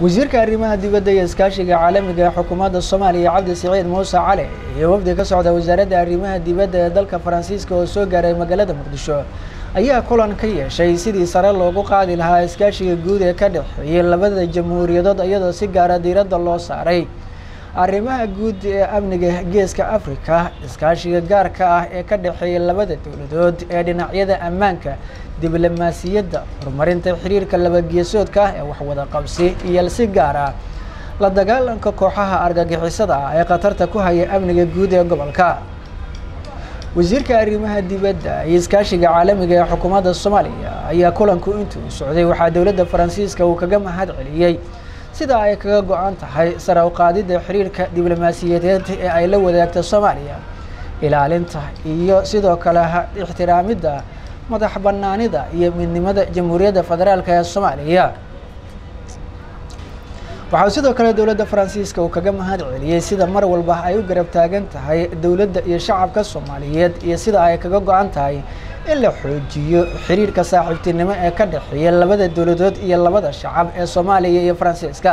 wasiirka arrimaha dibadda iyo iskaashiga caalamiga ee xukuumadda soomaaliya cabdi siciid muuse cali iyo wafdi ka socda wasaaradda arrimaha dibadda ee dalka faransiiska oo soo gaaray magaalada muqdisho ayaa kulan ka yeeshay sidii sare loogu qaadi lahaa iskaashiga guud ee ka dhexeeyay labada jamhuuriyadood iyadoo si gaara diiradda loo saaray arrimaha guud ee amniga geeska afrika iskaashiga gaarka ah ee ka dhexeeya labada dowladood ee dhinacyada ammaanka diblomaasiyadda horumarinta xiriirka labageesoodka ah ee waxwada qabsi iyo si gaar ah la dagaalanka kooxaha argagixisada ah ee khatarta ku haya amniga guud ee gobolka. Wasiirka arrimaha dibadda iyo iskaashiga caalamiga ee xukuumadda soomaaliya ayaa kulanku intuu socday waxaa dowladda faransiiska uu kaga mahad celiyey sida ay kaga go-an tahay sare u qaadidda xiriirka diblomaasiyadeed ee ay la wadaagta soomaaliya ilaalinta iyo sidoo kale ixtiraamidda madax banaanida iyo midnimada jamhuuriyadda federaalk ee soomaaliya. Waxaa sidoo kale dowladda faransiiska uu kaga mahad celiyey sida mar walba ay u garab taagan tahay dowladda iyo shacabka soomaaliyeed iyo sida ay kaga go-an tahay in la xoojiyo xiriirka saaxiibtinimo ee ka dhexeeya labada dowladood iyo labada shacab ee soomaaliya iyo faransiiska.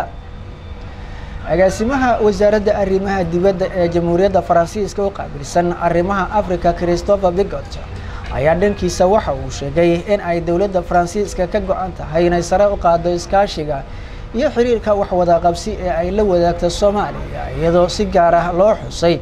Agaasimaha wasaaradda arrimaha dibadda ee jamhuuriyadda faransiiska u qaabilsan arrimaha africa christopher bigot ayaa dhankiisa waxa uu sheegay in ay dowladda faransiiska ka go-an tahay inay sare u qaado iskaashiga iyo xiriirka waxwada qabsi ee ay la wadaagto soomaaliya iyadoo si gaar ah loo xusay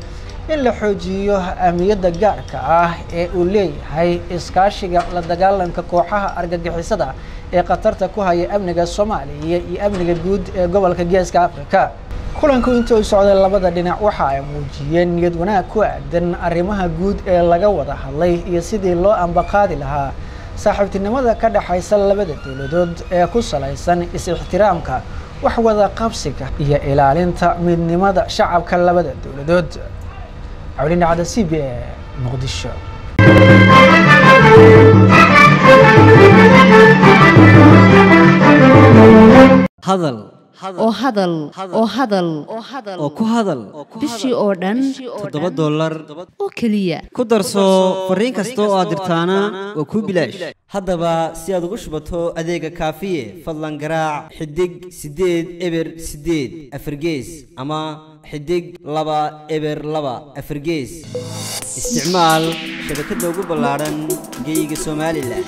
in la xoojiyo ahmiyadda gaarka ah ee uu leeyahay iskaashiga la dagaalanka kooxaha argagixisada ee khatarta ku haya amniga soomaaliya iyo amniga guud ee gobolka geeska afrika. Kulanku inta socday labada dhinac waxa ay muujiyeen niyad wanaag ku aadan arrimaha guud ee laga wada hadlay iyo sidii loo ambaqaadi lahaa saaxiibtinimada ka dhexaysa labada dowladood ee ku salaysan is-ixtiraamka wax wada qabsiga iyo ilaalinta midnimada shacabka labada dowladood cawlindhacda c b e muqdisho hadal oo hadal oo hadal oo ku hadal bishii oo dhan toddoba dollar oo keliya ku darso fariin kasta oo aad dirtaana waa kuu bilaash haddaba si aad ugu shubato adeega kaafiye fadlan garaac xidig siddeed eber siddeed afargees ama xidig laba eber laba afargees isticmaal shabakadda ugu ballaadhan geyga somalilan